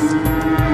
Deus.